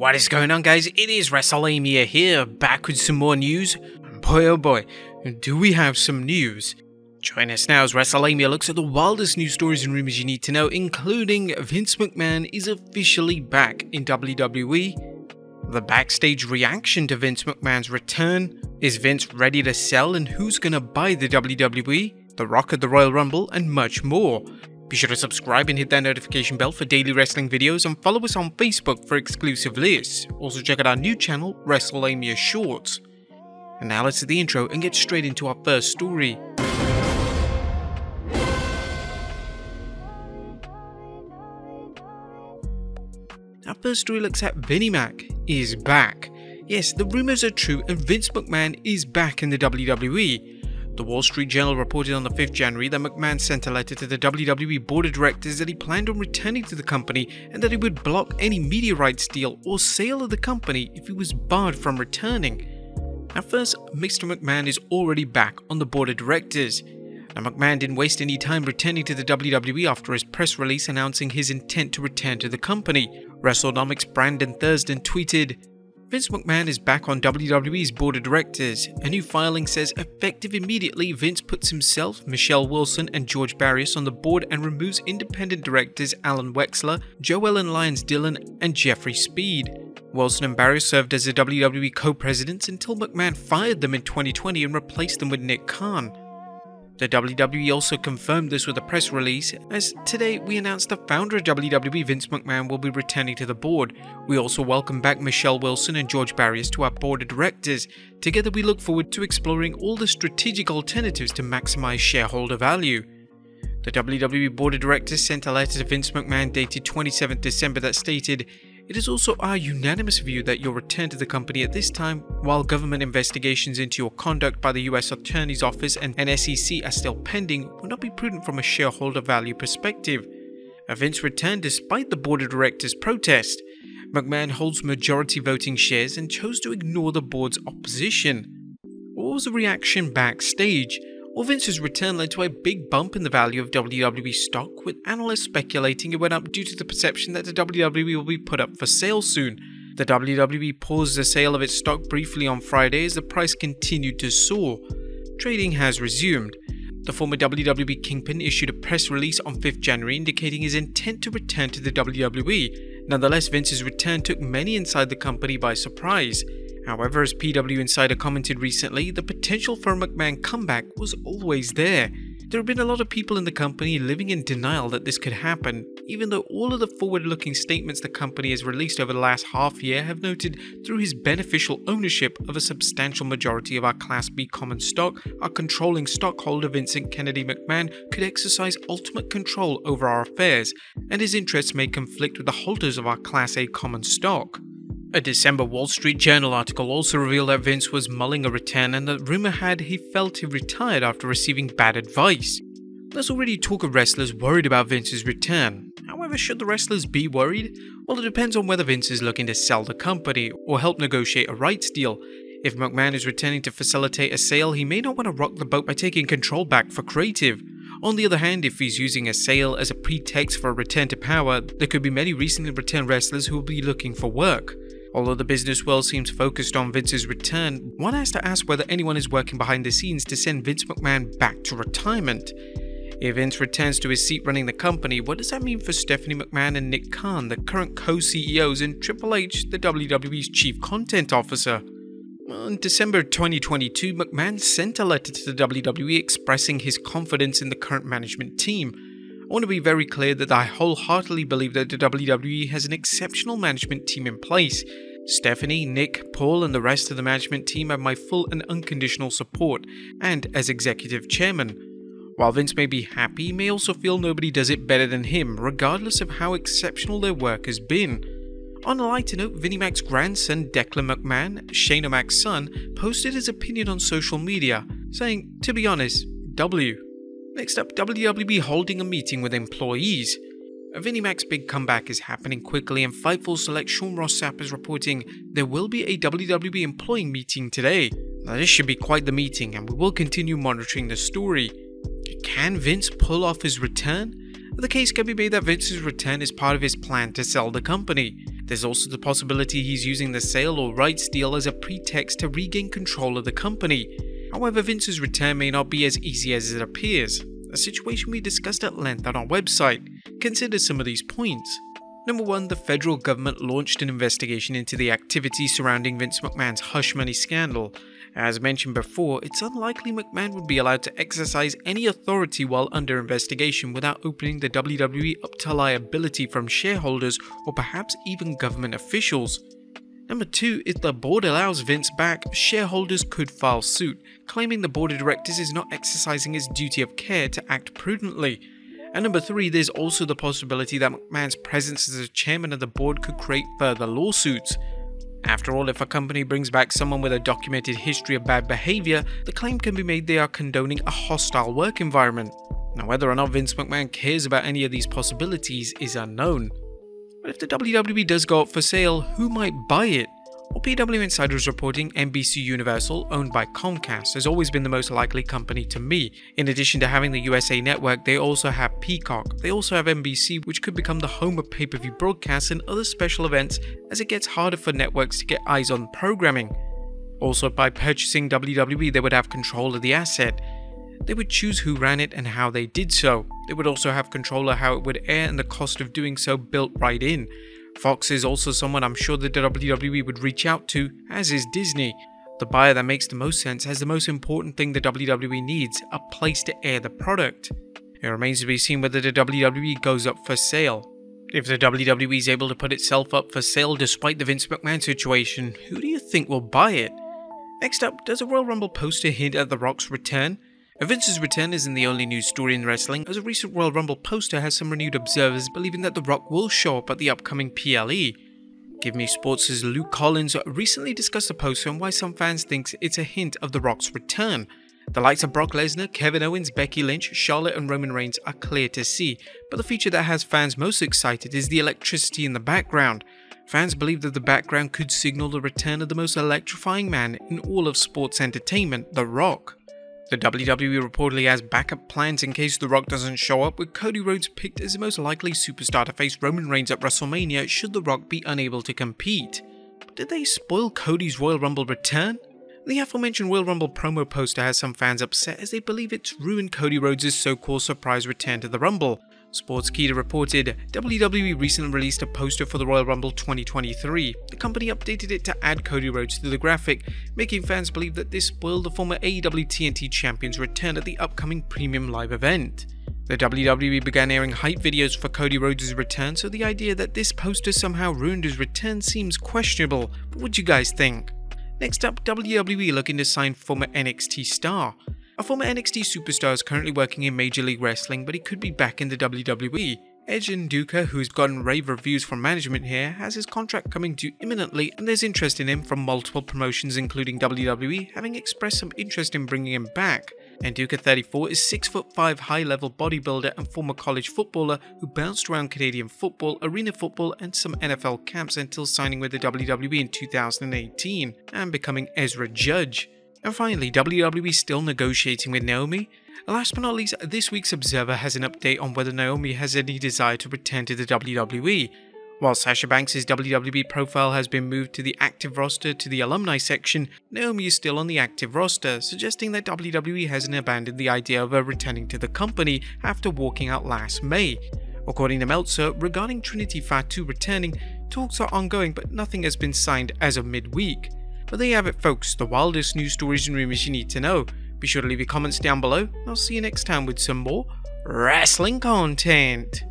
What is going on guys? It is Wrestlelamia here, back with some more news. Boy oh boy, do we have some news. Join us now as Wrestlelamia looks at the wildest news stories and rumors you need to know, including Vince McMahon is officially back in WWE, the backstage reaction to Vince McMahon's return, is Vince ready to sell and who's gonna buy the WWE, The Rock at the Royal Rumble, and much more. Be sure to subscribe and hit that notification bell for daily wrestling videos and follow us on Facebook for exclusive lists. Also check out our new channel, Wrestlelamia Shorts. And now let's do the intro and get straight into our first story. Our first story looks at Vinnie Mac is back. Yes, the rumors are true and Vince McMahon is back in the WWE. The Wall Street Journal reported on the 5th January that McMahon sent a letter to the WWE board of directors that he planned on returning to the company and that he would block any media rights deal or sale of the company if he was barred from returning. At first, Mr. McMahon is already back on the board of directors. Now McMahon didn't waste any time returning to the WWE after his press release announcing his intent to return to the company. WrestleNomics Brandon Thurston tweeted, Vince McMahon is back on WWE's board of directors. A new filing says effective immediately, Vince puts himself, Michelle Wilson, and George Barrios on the board and removes independent directors Alan Wexler, Joellen Lyons Dillon, and Jeffrey Speed. Wilson and Barrios served as the WWE co-presidents until McMahon fired them in 2020 and replaced them with Nick Khan. The WWE also confirmed this with a press release, as today we announced the founder of WWE, Vince McMahon, will be returning to the board. We also welcome back Michelle Wilson and George Barrios to our board of directors. Together we look forward to exploring all the strategic alternatives to maximize shareholder value. The WWE board of directors sent a letter to Vince McMahon dated 27th December that stated, it is also our unanimous view that your return to the company at this time, while government investigations into your conduct by the US Attorney's Office and NSEC are still pending, would not be prudent from a shareholder value perspective. Vince returned despite the board of directors' protest. McMahon holds majority voting shares and chose to ignore the board's opposition. What was the reaction backstage? Well, Vince's return led to a big bump in the value of WWE stock, with analysts speculating it went up due to the perception that the WWE will be put up for sale soon. The WWE paused the sale of its stock briefly on Friday as the price continued to soar. Trading has resumed. The former WWE Kingpin issued a press release on 5th January indicating his intent to return to the WWE. Nonetheless, Vince's return took many inside the company by surprise. However, as PW Insider commented recently, the potential for a McMahon comeback was always there. There have been a lot of people in the company living in denial that this could happen, even though all of the forward looking statements the company has released over the last half year have noted through his beneficial ownership of a substantial majority of our Class B common stock, our controlling stockholder Vincent Kennedy McMahon could exercise ultimate control over our affairs, and his interests may conflict with the holders of our Class A common stock. A December Wall Street Journal article also revealed that Vince was mulling a return and that rumor had he felt he retired after receiving bad advice. There's already talk of wrestlers worried about Vince's return. However, should the wrestlers be worried? Well, it depends on whether Vince is looking to sell the company or help negotiate a rights deal. If McMahon is returning to facilitate a sale, he may not want to rock the boat by taking control back for creative. On the other hand, if he's using a sale as a pretext for a return to power, there could be many recently returned wrestlers who will be looking for work. Although the business world seems focused on Vince's return, one has to ask whether anyone is working behind the scenes to send Vince McMahon back to retirement. If Vince returns to his seat running the company, what does that mean for Stephanie McMahon and Nick Khan, the current co-CEOs, and Triple H, the WWE's chief content officer? In December 2022, McMahon sent a letter to the WWE expressing his confidence in the current management team. I want to be very clear that I wholeheartedly believe that the WWE has an exceptional management team in place. Stephanie, Nick, Paul, and the rest of the management team have my full and unconditional support, and as executive chairman. While Vince may be happy, he may also feel nobody does it better than him, regardless of how exceptional their work has been. On a lighter note, Vinnie Mac's grandson Declan McMahon, Shane O'Mac's son, posted his opinion on social media, saying, To be honest, W. Next up, WWE holding a meeting with employees. Vinnie Mac's big comeback is happening quickly, and Fightful Select Sean Ross Sapp is reporting there will be a WWE employee meeting today. Now, this should be quite the meeting, and we will continue monitoring the story. Can Vince pull off his return? The case can be made that Vince's return is part of his plan to sell the company. There's also the possibility he's using the sale or rights deal as a pretext to regain control of the company. However, Vince's return may not be as easy as it appears, a situation we discussed at length on our website. Consider some of these points. Number 1. The federal government launched an investigation into the activities surrounding Vince McMahon's hush money scandal. As mentioned before, it's unlikely McMahon would be allowed to exercise any authority while under investigation without opening the WWE up to liability from shareholders or perhaps even government officials. Number 2, if the board allows Vince back, shareholders could file suit, claiming the board of directors is not exercising its duty of care to act prudently. And number 3, there's also the possibility that McMahon's presence as a chairman of the board could create further lawsuits. After all, if a company brings back someone with a documented history of bad behavior, the claim can be made they are condoning a hostile work environment. Now, whether or not Vince McMahon cares about any of these possibilities is unknown. But if the WWE does go up for sale, who might buy it? Well, PW Insider is reporting NBC Universal, owned by Comcast, has always been the most likely company to me. In addition to having the USA Network, they also have Peacock. They also have NBC, which could become the home of pay-per-view broadcasts and other special events as it gets harder for networks to get eyes on programming. Also, by purchasing WWE, they would have control of the asset. They would choose who ran it and how they did so. They would also have control of how it would air and the cost of doing so built right in. Fox is also someone I'm sure the WWE would reach out to, as is Disney. The buyer that makes the most sense has the most important thing the WWE needs a place to air the product. It remains to be seen whether the WWE goes up for sale. If the WWE is able to put itself up for sale despite the Vince McMahon situation, who do you think will buy it? Next up, does a Royal Rumble poster hint at The Rock's return? Vince's return isn't the only news story in wrestling, as a recent Royal Rumble poster has some renewed observers believing that The Rock will show up at the upcoming PLE. Give Me Sports' Luke Collins recently discussed the poster and why some fans think it's a hint of The Rock's return. The likes of Brock Lesnar, Kevin Owens, Becky Lynch, Charlotte and Roman Reigns are clear to see, but the feature that has fans most excited is the electricity in the background. Fans believe that the background could signal the return of the most electrifying man in all of sports entertainment, The Rock. The WWE reportedly has backup plans in case The Rock doesn't show up, with Cody Rhodes picked as the most likely superstar to face Roman Reigns at WrestleMania should The Rock be unable to compete. But did they spoil Cody's Royal Rumble return? The aforementioned Royal Rumble promo poster has some fans upset as they believe it's ruined Cody Rhodes' so-called surprise return to the Rumble. Sportskeeda reported WWE recently released a poster for the Royal Rumble 2023. The company updated it to add Cody Rhodes to the graphic, making fans believe that this spoiled the former AEW TNT champion's return at the upcoming premium live event. The WWE began airing hype videos for Cody Rhodes' return, so the idea that this poster somehow ruined his return seems questionable. But what do you guys think? Next up, WWE looking to sign former NXT star. A former NXT superstar is currently working in Major League Wrestling, but he could be back in the WWE. Edge Nduka, who's gotten rave reviews from management here, has his contract coming due imminently and there's interest in him from multiple promotions including WWE having expressed some interest in bringing him back. Nduka 34 is 6'5 high level bodybuilder and former college footballer who bounced around Canadian football, arena football and some NFL camps until signing with the WWE in 2018 and becoming Ezra Judge. And finally, WWE still negotiating with Naomi. Last but not least, this week's Observer has an update on whether Naomi has any desire to return to the WWE. While Sasha Banks' WWE profile has been moved to the active roster to the alumni section, Naomi is still on the active roster, suggesting that WWE hasn't abandoned the idea of her returning to the company after walking out last May. According to Meltzer, regarding Trinity Fatu returning, talks are ongoing but nothing has been signed as of midweek. But there you have it folks, the wildest news stories and rumors you need to know. Be sure to leave your comments down below, and I'll see you next time with some more wrestling content.